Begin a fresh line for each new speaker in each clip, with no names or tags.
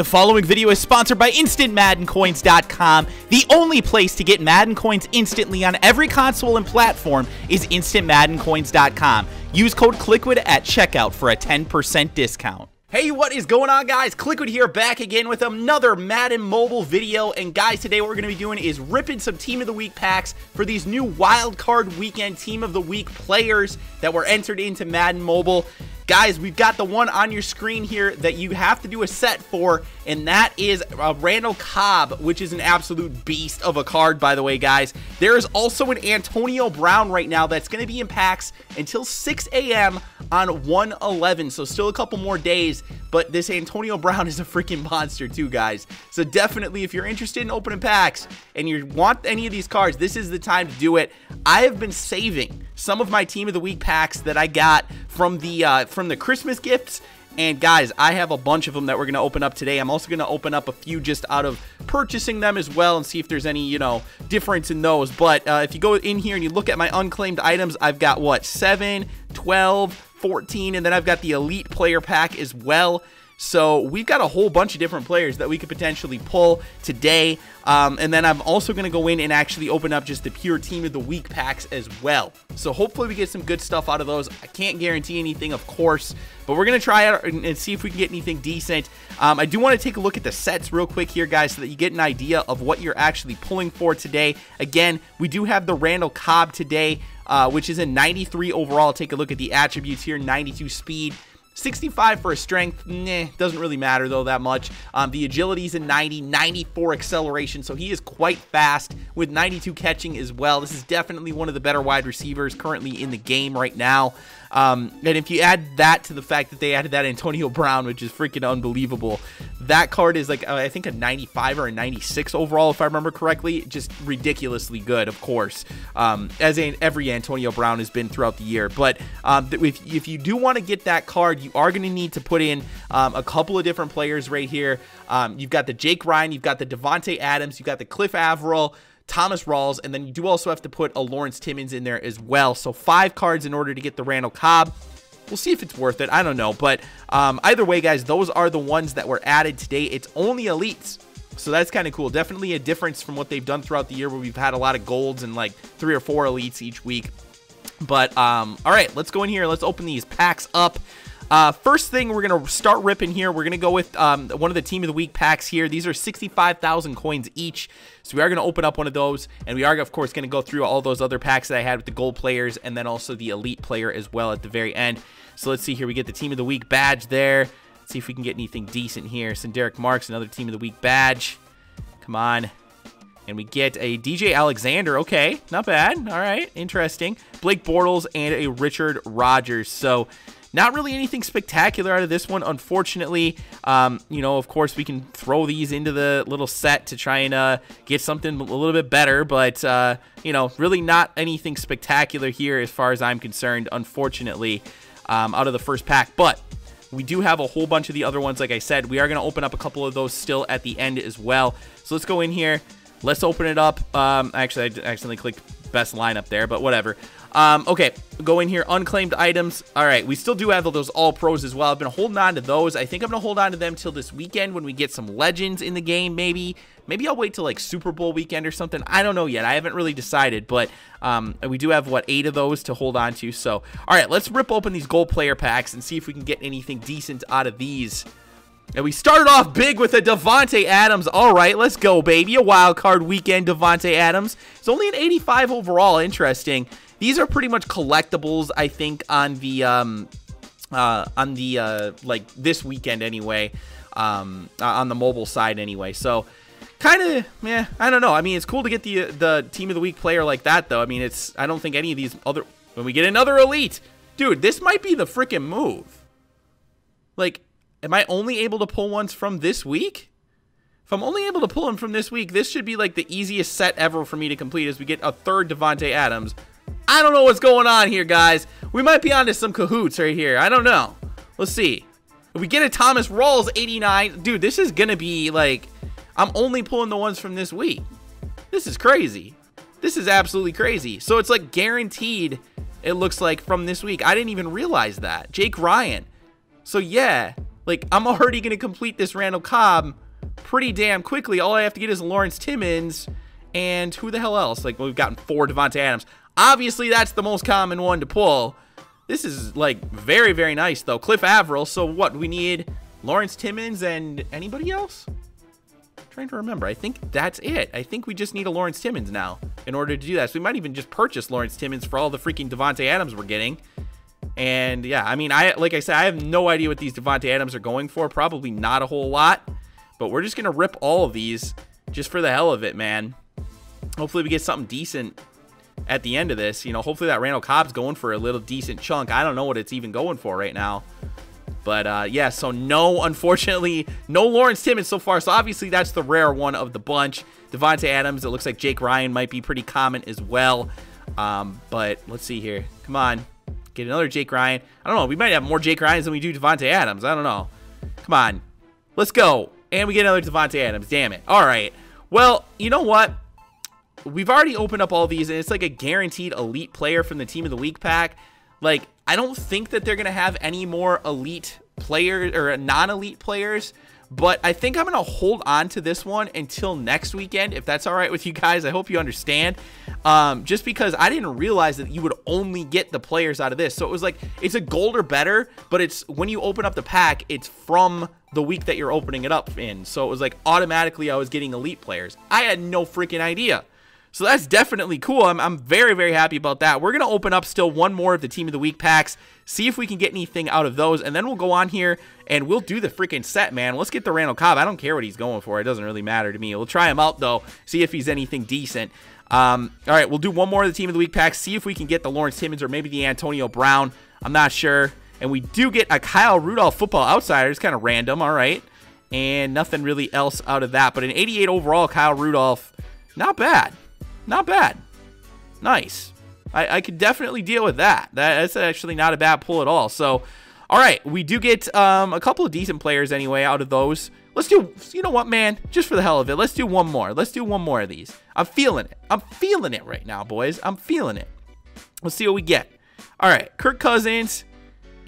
The following video is sponsored by InstantMaddenCoins.com. The only place to get Madden coins instantly on every console and platform is InstantMaddenCoins.com. Use code KLIQUID at checkout for a 10% discount. Hey, what is going on, guys? Kliquid here, back again with another Madden Mobile video. And guys, today what we're going to be doing is ripping some Team of the Week packs for these new Wild Card Weekend Team of the Week players that were entered into Madden Mobile. Guys, we've got the one on your screen here that you have to do a set for, and that is uh, Randall Cobb, which is an absolute beast of a card, by the way, guys. There is also an Antonio Brown right now that's going to be in packs until 6 a.m. on 111, so still a couple more days, but this Antonio Brown is a freaking monster too, guys. So definitely, if you're interested in opening packs and you want any of these cards, this is the time to do it. I have been saving some of my Team of the Week packs that I got from the uh, from the Christmas gifts. And guys, I have a bunch of them that we're going to open up today. I'm also going to open up a few just out of purchasing them as well and see if there's any, you know, difference in those. But uh, if you go in here and you look at my unclaimed items, I've got what, 7, 12, 14, and then I've got the Elite Player Pack as well. So we've got a whole bunch of different players that we could potentially pull today. Um, and then I'm also going to go in and actually open up just the pure team of the week packs as well. So hopefully we get some good stuff out of those. I can't guarantee anything, of course, but we're going to try out and, see if we can get anything decent. Um, I do want to take a look at the sets real quick here, guys, so that you get an idea of what you're actually pulling for today. Again, we do have the Randall Cobb today, uh, which is a 93 overall. Take a look at the attributes here, 92 speed, 65 for a strength, nah, doesn't really matter though that much. Um, the agility's a 90, 94 acceleration, so he is quite fast with 92 catching as well. This is definitely one of the better wide receivers currently in the game right now. Um, and if you add that to the fact that they added that Antonio Brown, which is freaking unbelievable, that card is like, uh, I think a 95 or a 96 overall, if I remember correctly. Just ridiculously good, of course, um, as a, every Antonio Brown has been throughout the year. But um, if, if you do want to get that card, you are going to need to put in um, a couple of different players right here. Um, you've got the Jake Ryan, you've got the Davante Adams, you've got the Cliff Avril, Thomas Rawls, and then you do also have to put a Lawrence Timmons in there as well. So five cards in order to get the Randall Cobb. We'll see if it's worth it. I don't know. But um, either way, guys, those are the ones that were added today. It's only elites. So that's kind of cool. Definitely a difference from what they've done throughout the year where we've had a lot of golds and like three or four elites each week. But, um, all right, let's go in here. Let's open these packs up. Uh, first thing, we're going to start ripping here. We're going to go with um, one of the Team of the Week packs here. These are 65,000 coins each. So we are going to open up one of those. And we are, of course, going to go through all those other packs that I had with the gold players and then also the elite player as well at the very end. So let's see here. We get the Team of the Week badge there. Let's see if we can get anything decent here. Derek Marks, another Team of the Week badge. Come on. And we get a DJ Alexander. Okay, not bad. All right, interesting. Blake Bortles and a Richard Rogers. So not really anything spectacular out of this one, unfortunately. Um, you know, of course, we can throw these into the little set to try and uh, get something a little bit better, but, uh, you know, really not anything spectacular here as far as I'm concerned, unfortunately, um, out of the first pack. But we do have a whole bunch of the other ones, like I said. We are going to open up a couple of those still at the end as well. So let's go in here. Let's open it up. Um, actually, I accidentally clicked best lineup there, but whatever. Um, okay, go in here, unclaimed items. All right, we still do have those all pros as well. I've been holding on to those. I think I'm going to hold on to them till this weekend when we get some legends in the game, maybe. Maybe I'll wait till like Super Bowl weekend or something. I don't know yet. I haven't really decided, but um, we do have, what, eight of those to hold on to. So, all right, let's rip open these gold player packs and see if we can get anything decent out of these. And we started off big with a Davante Adams. All right, let's go, baby. A wild card weekend Davante Adams. It's only an 85 overall. Interesting. These are pretty much collectibles, I think, on the um, uh, on the uh, like this weekend anyway, um, uh, on the mobile side anyway. So kind of yeah, I don't know. I mean, it's cool to get the the team of the week player like that though. I mean, it's I don't think any of these other when we get another elite, dude, this might be the freaking move. Like, am I only able to pull ones from this week? If I'm only able to pull them from this week, this should be like the easiest set ever for me to complete as we get a third Davante Adams I don't know what's going on here, guys. We might be onto some cahoots right here. I don't know. Let's see. If we get a Thomas Rawls 89, dude, this is going to be like, I'm only pulling the ones from this week. This is crazy. This is absolutely crazy. So it's like guaranteed, it looks like, from this week. I didn't even realize that. Jake Ryan. So yeah, like, I'm already going to complete this Randall Cobb pretty damn quickly. All I have to get is Lawrence Timmons and who the hell else? Like, we've gotten four Davante Adams. Obviously, that's the most common one to pull. This is, like, very, very nice, though. Cliff Avril. So, what? We need Lawrence Timmons and anybody else? I'm trying to remember. I think that's it. I think we just need a Lawrence Timmons now in order to do that. So, we might even just purchase Lawrence Timmons for all the freaking Davante Adams we're getting. And, yeah, I mean, I like I said, I have no idea what these Davante Adams are going for. Probably not a whole lot. But we're just to rip all of these just for the hell of it, man. Hopefully we get something decent at the end of this. You know, hopefully that Randall Cobb's going for a little decent chunk. I don't know what it's even going for right now. But uh, yeah, so no, unfortunately, no Lawrence Timmons so far. So obviously that's the rare one of the bunch. Davante Adams, it looks like Jake Ryan might be pretty common as well. Um, but let's see here. Come on. Get another Jake Ryan. I don't know. We might have more Jake Ryans than we do Davante Adams. I don't know. Come on. Let's go. And we get another Davante Adams. Damn it. All right. Well, you know what? we've already opened up all these, and it's like a guaranteed elite player from the team of the week pack. Like, I don't think that they're going to have any more elite players or non-elite players, but I think I'm going to hold on to this one until next weekend, if that's all right with you guys. I hope you understand. Um, just because I didn't realize that you would only get the players out of this. So it was like, it's a gold or better, but it's when you open up the pack, it's from the week that you're opening it up in. So it was like automatically I was getting elite players. I had no freaking idea. So that's definitely cool. I'm, I'm very, very happy about that. We're going to open up still one more of the Team of the Week packs, see if we can get anything out of those, and then we'll go on here and we'll do the freaking set, man. Let's get the Randall Cobb. I don't care what he's going for. It doesn't really matter to me. We'll try him out, though, see if he's anything decent. Um, all right, we'll do one more of the Team of the Week packs, see if we can get the Lawrence Timmons or maybe the Antonio Brown. I'm not sure. And we do get a Kyle Rudolph football outsider. It's kind of random, all right. And nothing really else out of that. But an 88 overall Kyle Rudolph, not bad. Not bad. Nice. I, I could definitely deal with that. That's actually not a bad pull at all. So, all right, we do get um, a couple of decent players anyway out of those. Let's do, you know what, man? Just for the hell of it, let's do one more. Let's do one more of these. I'm feeling it. I'm feeling it right now, boys. I'm feeling it. Let's see what we get. All right, Kirk Cousins,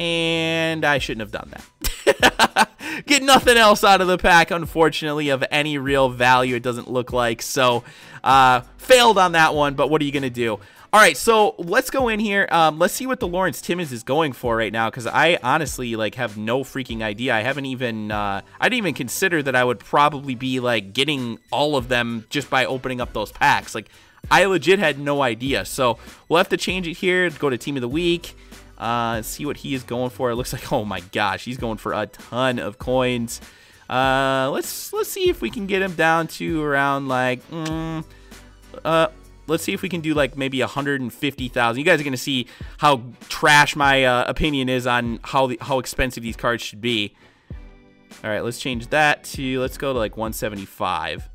and I shouldn't have done that. get nothing else out of the pack, unfortunately, of any real value. It doesn't look like. So, uh, failed on that one, but what are you going to do? All right, so let's go in here. Um, let's see what the Lawrence Timmons is going for right now, because I honestly like have no freaking idea. I haven't even uh, I didn't even consider that I would probably be like getting all of them just by opening up those packs. Like I legit had no idea. So we'll have to change it here. Go to Team of the Week. Uh, see what he is going for. It looks like oh my gosh, he's going for a ton of coins. Uh, let's let's see if we can get him down to around like. Mm, uh, let's see if we can do like maybe 150,000. You guys are going to see how trash my uh, opinion is on how the, how expensive these cards should be. All right, let's change that to let's go to like 175.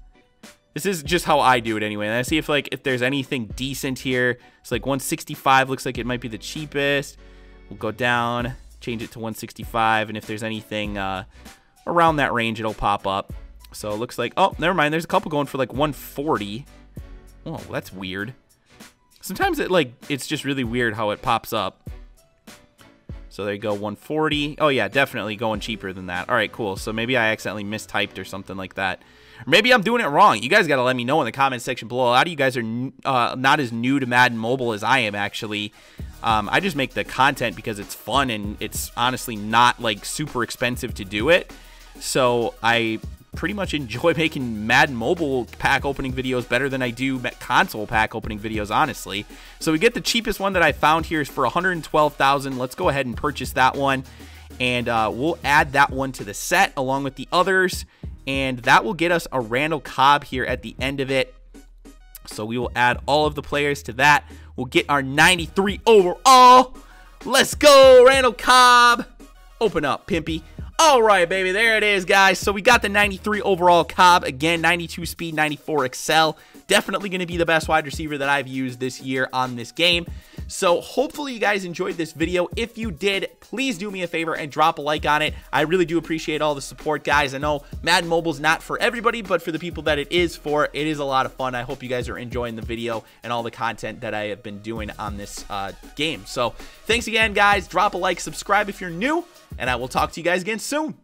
This is just how I do it anyway. And I see if like if there's anything decent here. It's like 165 looks like it might be the cheapest. We'll go down, change it to 165, and if there's anything uh, around that range, it'll pop up. So it looks like, oh, never mind. There's a couple going for like 140. Oh, that's weird. Sometimes it like it's just really weird how it pops up. So there you go, 140. Oh yeah, definitely going cheaper than that. All right, cool. So maybe I accidentally mistyped or something like that. Or maybe I'm doing it wrong. You guys got to let me know in the comment section below. A lot of you guys are uh, not as new to Madden Mobile as I am, actually. Um, I just make the content because it's fun and it's honestly not like super expensive to do it. So I pretty much enjoy making Madden Mobile pack opening videos better than I do console pack opening videos, honestly. So we get the cheapest one that I found here is for 112000 Let's go ahead and purchase that one. And uh, we'll add that one to the set along with the others. And that will get us a Randall Cobb here at the end of it. So we will add all of the players to that. We'll get our 93 overall. Let's go, Randall Cobb. Open up, Pimpy. All right, baby, there it is, guys. So we got the 93 overall Cobb. Again, 92 speed, 94 excel. Definitely going to be the best wide receiver that I've used this year on this game. So hopefully you guys enjoyed this video. If you did, please do me a favor and drop a like on it. I really do appreciate all the support, guys. I know Madden Mobile's not for everybody, but for the people that it is for, it is a lot of fun. I hope you guys are enjoying the video and all the content that I have been doing on this uh, game. So thanks again, guys. Drop a like, subscribe if you're new, and I will talk to you guys again soon.